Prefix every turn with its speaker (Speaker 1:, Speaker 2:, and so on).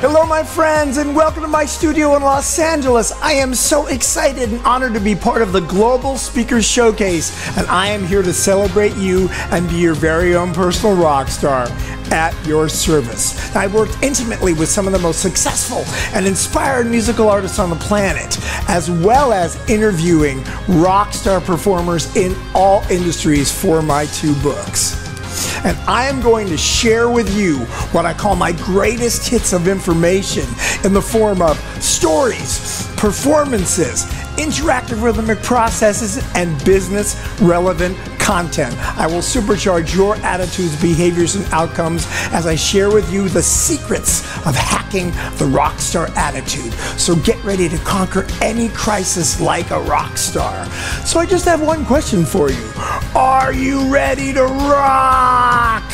Speaker 1: Hello, my friends, and welcome to my studio in Los Angeles. I am so excited and honored to be part of the Global Speakers Showcase, and I am here to celebrate you and be your very own personal rock star at your service. I've worked intimately with some of the most successful and inspired musical artists on the planet, as well as interviewing rock star performers in all industries for my two books and I am going to share with you what I call my greatest hits of information in the form of stories, performances, interactive rhythmic processes, and business relevant content. I will supercharge your attitudes, behaviors, and outcomes as I share with you the secrets of hacking the rock star attitude. So get ready to conquer any crisis like a rock star. So I just have one question for you Are you ready to rock?